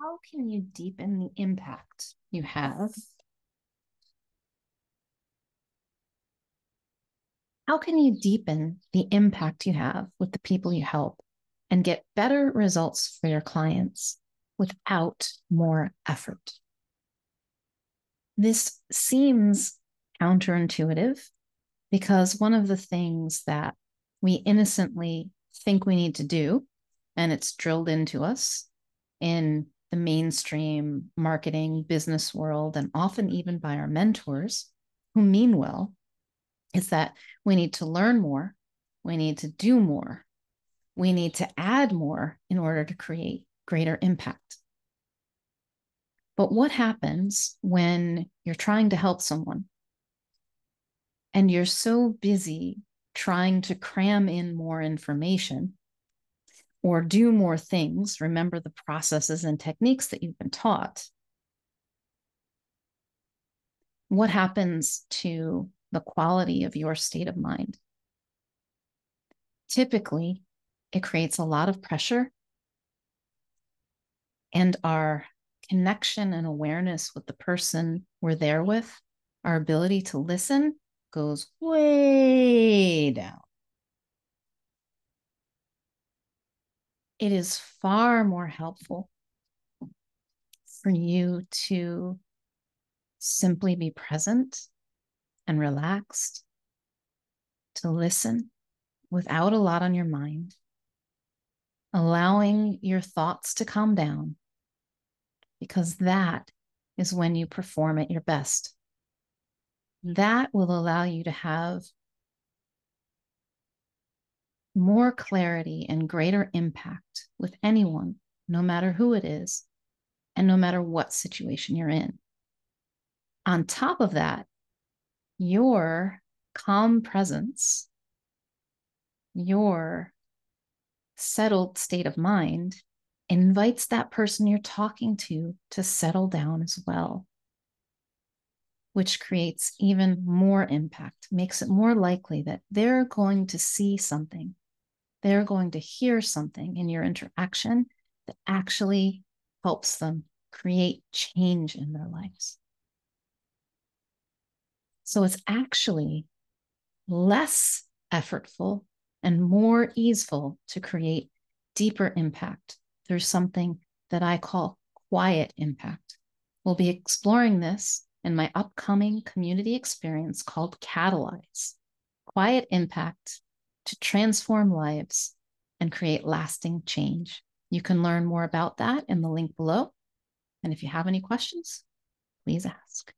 how can you deepen the impact you have? How can you deepen the impact you have with the people you help and get better results for your clients without more effort? This seems counterintuitive because one of the things that we innocently think we need to do, and it's drilled into us in the mainstream marketing business world, and often even by our mentors who mean well, is that we need to learn more, we need to do more, we need to add more in order to create greater impact. But what happens when you're trying to help someone and you're so busy trying to cram in more information or do more things, remember the processes and techniques that you've been taught. What happens to the quality of your state of mind? Typically, it creates a lot of pressure, and our connection and awareness with the person we're there with, our ability to listen goes way down. It is far more helpful for you to simply be present and relaxed, to listen without a lot on your mind, allowing your thoughts to calm down, because that is when you perform at your best. That will allow you to have more clarity and greater impact with anyone, no matter who it is, and no matter what situation you're in. On top of that, your calm presence, your settled state of mind invites that person you're talking to to settle down as well which creates even more impact, makes it more likely that they're going to see something, they're going to hear something in your interaction that actually helps them create change in their lives. So it's actually less effortful and more easeful to create deeper impact through something that I call quiet impact. We'll be exploring this in my upcoming community experience called Catalyze Quiet Impact to Transform Lives and Create Lasting Change. You can learn more about that in the link below. And if you have any questions, please ask.